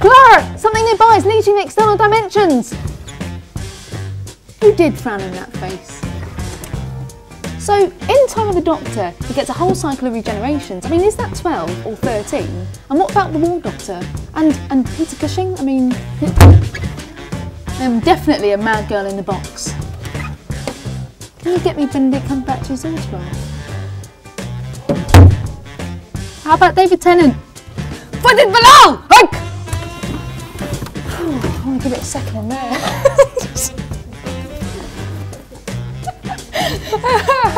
Clara! Something nearby is leaching the external dimensions! Who did frown in that face? So, in Time of the Doctor, he gets a whole cycle of regenerations. I mean, is that 12 or 13? And what about the War Doctor? And and Peter Cushing? I mean, I'm definitely a mad girl in the box. Can you get me Benedict Cumberbatch's autograph? How about David Tennant? Put it below! Look! Want to give it a second in there.